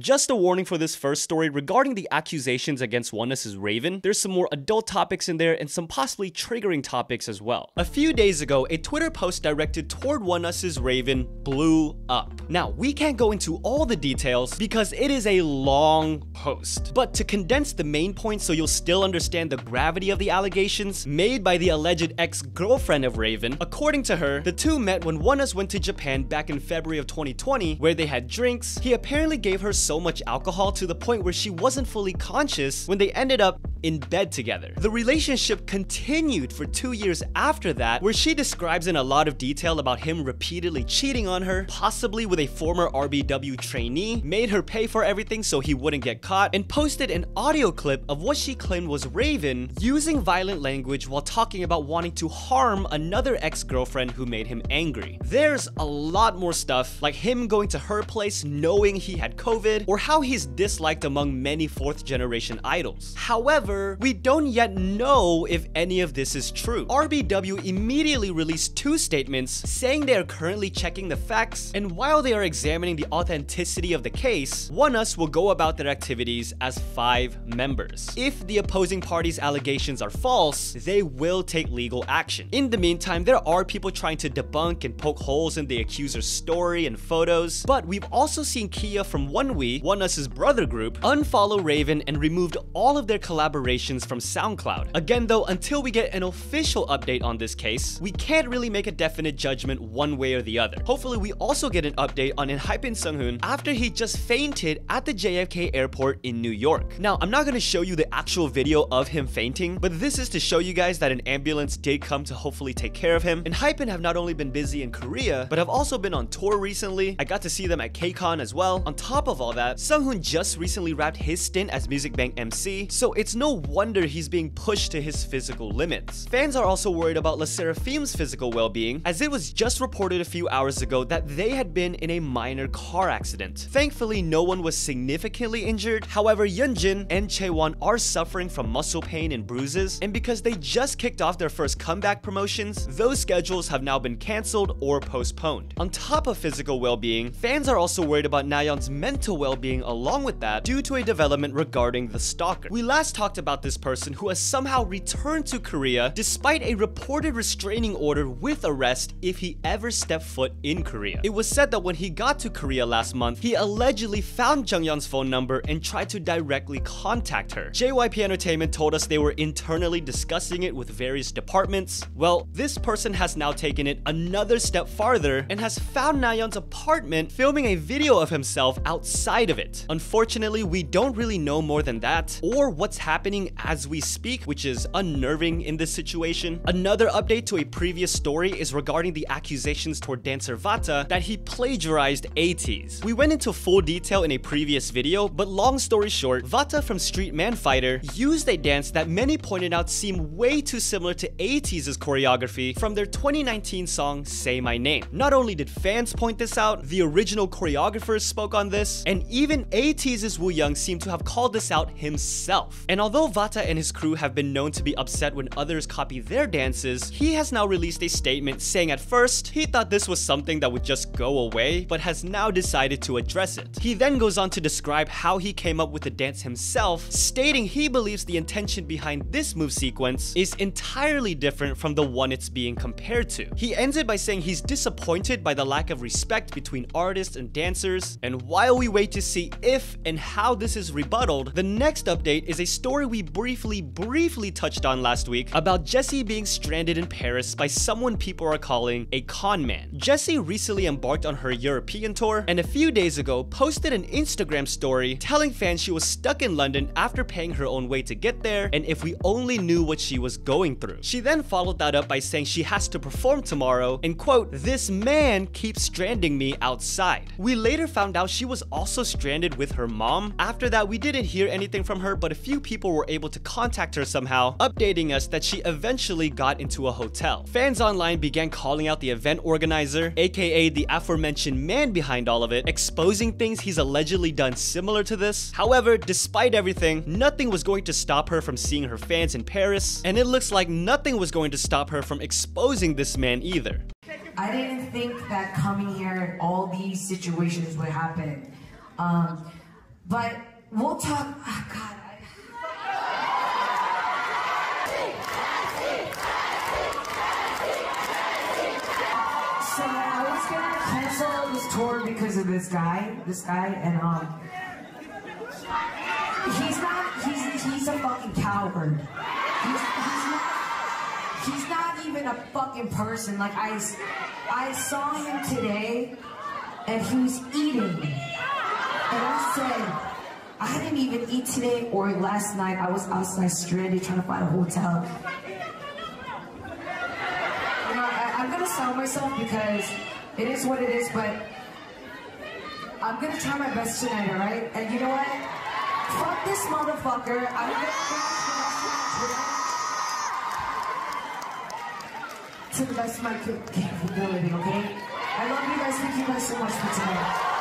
Just a warning for this first story regarding the accusations against ONEUS's RAVN. There's some more adult topics in there and some possibly triggering topics as well. A few days ago, a Twitter post directed toward ONEUS's RAVN blew up. Now, we can't go into all the details because it is a long post. But to condense the main points so you'll still understand the gravity of the allegations made by the alleged ex-girlfriend of RAVN, according to her, the two met when ONEUS went to Japan back in February of 2020 where they had drinks. He apparently gave her so much alcohol to the point where she wasn't fully conscious when they ended up in bed together. The relationship continued for two years after that, where she describes in a lot of detail about him repeatedly cheating on her, possibly with a former RBW trainee, made her pay for everything so he wouldn't get caught, and posted an audio clip of what she claimed was RAVN using violent language while talking about wanting to harm another ex-girlfriend who made him angry. There's a lot more stuff, like him going to her place knowing he had COVID, or how he's disliked among many fourth generation idols. However, we don't yet know if any of this is true. RBW immediately released two statements saying they are currently checking the facts, and while they are examining the authenticity of the case, ONEUS will go about their activities as five members. If the opposing party's allegations are false, they will take legal action. In the meantime, there are people trying to debunk and poke holes in the accuser's story and photos, but we've also seen Kia from ONEWE, ONEUS's brother group, unfollow RAVN and removed all of their collaborations from SoundCloud. Again though, until we get an official update on this case, we can't really make a definite judgment one way or the other. Hopefully we also get an update on Enhypen Sunghoon after he just fainted at the JFK airport in New York. Now, I'm not gonna show you the actual video of him fainting, but this is to show you guys that an ambulance did come to hopefully take care of him. Enhypen have not only been busy in Korea, but have also been on tour recently. I got to see them at KCON as well. On top of all that, Sunghoon just recently wrapped his stint as Music Bank MC, so it's no wonder he's being pushed to his physical limits. Fans are also worried about LE SSERAFIM's physical well-being, as it was just reported a few hours ago that they had been in a minor car accident. Thankfully, no one was significantly injured. However, Yunjin and Chaewon are suffering from muscle pain and bruises, and because they just kicked off their first comeback promotions, those schedules have now been cancelled or postponed. On top of physical well-being, fans are also worried about Nayeon's mental well-being along with that due to a development regarding the stalker. We last talked about this person who has somehow returned to Korea despite a reported restraining order with arrest if he ever stepped foot in Korea. It was said that when he got to Korea last month, he allegedly found Jeongyeon's phone number and tried to directly contact her. JYP Entertainment told us they were internally discussing it with various departments. Well, this person has now taken it another step farther and has found Nayeon's apartment filming a video of himself outside of it. Unfortunately, we don't really know more than that or what's happening as we speak, which is unnerving in this situation. Another update to a previous story is regarding the accusations toward dancer Vata that he plagiarized ATEEZ. We went into full detail in a previous video, but long story short, Vata from Street Man Fighter used a dance that many pointed out seemed way too similar to ATEEZ's choreography from their 2019 song Say My Name. Not only did fans point this out, the original choreographers spoke on this, and even ATEEZ's Wooyoung seemed to have called this out himself. And although Vata and his crew have been known to be upset when others copy their dances, he has now released a statement saying at first he thought this was something that would just go away, but has now decided to address it. He then goes on to describe how he came up with the dance himself, stating he believes the intention behind this move sequence is entirely different from the one it's being compared to. He ends it by saying he's disappointed by the lack of respect between artists and dancers, and while we wait to see if and how this is rebutted, the next update is a story we briefly, briefly touched on last week about Jessi being stranded in Paris by someone people are calling a con man. Jessi recently embarked on her European tour, and a few days ago posted an Instagram story telling fans she was stuck in London after paying her own way to get there, and if we only knew what she was going through. She then followed that up by saying she has to perform tomorrow, and quote, this man keeps stranding me outside. We later found out she was also stranded with her mom. After that, we didn't hear anything from her, but a few people were able to contact her somehow, updating us that she eventually got into a hotel. Fans online began calling out the event organizer, aka the aforementioned man behind all of it, exposing things he's allegedly done similar to this. However, despite everything, nothing was going to stop her from seeing her fans in Paris, and it looks like nothing was going to stop her from exposing this man either. I didn't think that coming here, and all these situations would happen. Um, But we'll talk. Oh God. So I was gonna cancel this tour because of this guy, this guy, and um, he's not, he's he's a fucking coward. He's, he's not, he's not even a fucking person. Like I, I saw him today, and he was eating, and I said. I didn't even eat today or last night. I was outside stranded trying to find a hotel. You know, I, I'm gonna sell myself because it is what it is, but I'm gonna try my best tonight, alright? And you know what? Fuck this motherfucker. I'm gonna to the best of my cap- capability, okay? I love you guys. Thank you guys so much for tonight.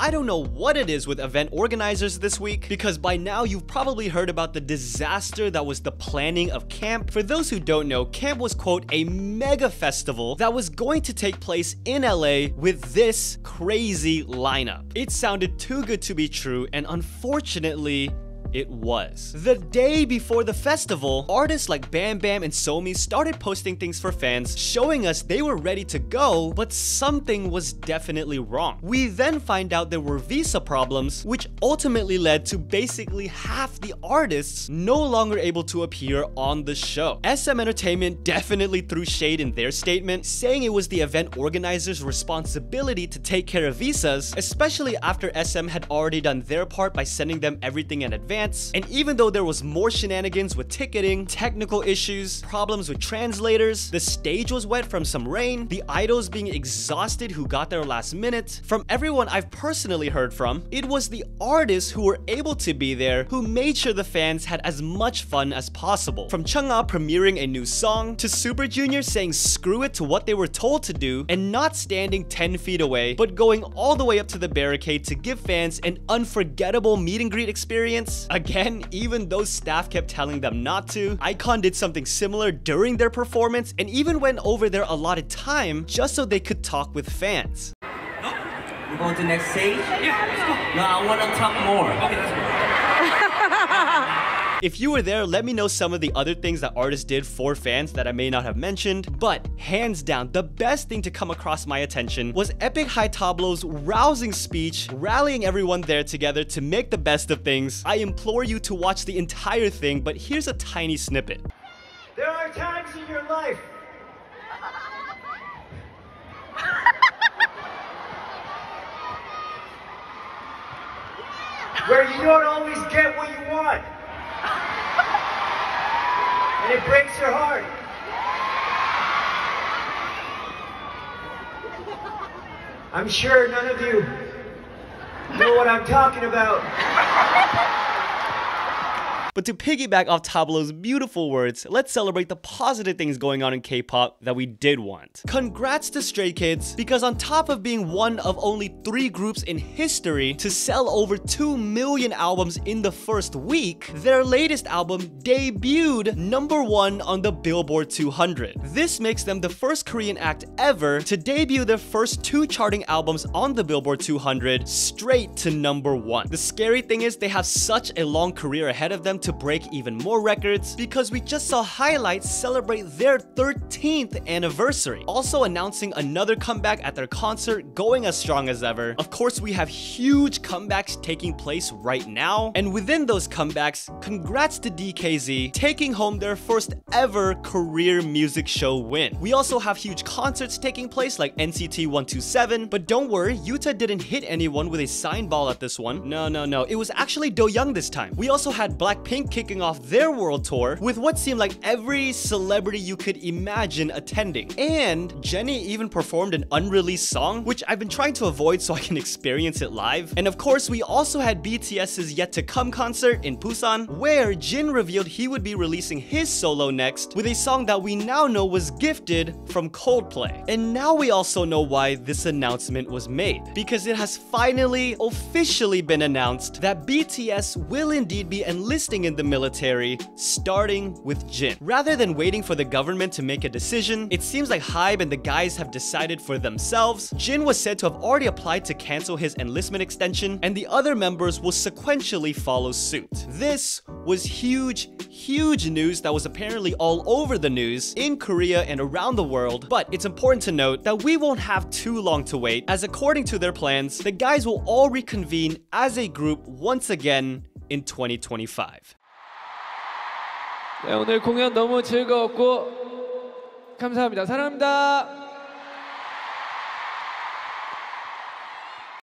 I don't know what it is with event organizers this week, because by now you've probably heard about the disaster that was the planning of KAMP. For those who don't know, KAMP was quote a mega festival that was going to take place in LA with this crazy lineup. It sounded too good to be true, and unfortunately, it was. The day before the festival, artists like Bam Bam and Somi started posting things for fans, showing us they were ready to go, but something was definitely wrong. We then find out there were visa problems, which ultimately led to basically half the artists no longer able to appear on the show. SM Entertainment definitely threw shade in their statement, saying it was the event organizers' responsibility to take care of visas, especially after SM had already done their part by sending them everything in advance. And even though there was more shenanigans with ticketing, technical issues, problems with translators, the stage was wet from some rain, the idols being exhausted who got there last minute, from everyone I've personally heard from, it was the artists who were able to be there who made sure the fans had as much fun as possible. From Chang'e ah premiering a new song, to Super Junior saying screw it to what they were told to do and not standing 10 feet away, but going all the way up to the barricade to give fans an unforgettable meet and greet experience. Again, even though staff kept telling them not to, iKON did something similar during their performance and even went over their allotted time just so they could talk with fans. We're going to the next stage? Yeah, let's go. No, I want to talk more. Okay. If you were there, let me know some of the other things that artists did for fans that I may not have mentioned, but hands down, the best thing to come across my attention was Epik High Tablo's rousing speech, rallying everyone there together to make the best of things. I implore you to watch the entire thing, but here's a tiny snippet. There are times in your life where you don't always get what you want. And it breaks your heart. I'm sure none of you know what I'm talking about. But to piggyback off Tablo's beautiful words, let's celebrate the positive things going on in K-pop that we did want. Congrats to Stray Kids, because on top of being one of only three groups in history to sell over 2 million albums in the first week, their latest album debuted number one on the Billboard 200. This makes them the first Korean act ever to debut their first two charting albums on the Billboard 200 straight to number one. The scary thing is they have such a long career ahead of them to break even more records because we just saw Highlights celebrate their 13th anniversary, also announcing another comeback at their concert going as strong as ever. Of course, we have huge comebacks taking place right now, and within those comebacks, congrats to DKZ taking home their first ever career music show win. We also have huge concerts taking place like NCT 127, but don't worry, Yuta didn't hit anyone with a sign ball at this one. No, no, no, it was actually Do Young this time. We also had Blackpink kicking off their world tour with what seemed like every celebrity you could imagine attending. And Jennie even performed an unreleased song, which I've been trying to avoid so I can experience it live. And of course, we also had BTS's Yet to Come concert in Busan, where Jin revealed he would be releasing his solo next with a song that we now know was gifted from Coldplay. And now we also know why this announcement was made, because it has finally officially been announced that BTS will indeed be enlisting in the military, starting with Jin. Rather than waiting for the government to make a decision, it seems like Hybe and the guys have decided for themselves. Jin was said to have already applied to cancel his enlistment extension, and the other members will sequentially follow suit. This was huge, huge news that was apparently all over the news in Korea and around the world, but it's important to note that we won't have too long to wait, as according to their plans, the guys will all reconvene as a group once again in 2025. 네, 오늘 공연 너무 즐거웠고 감사합니다. 사랑합니다.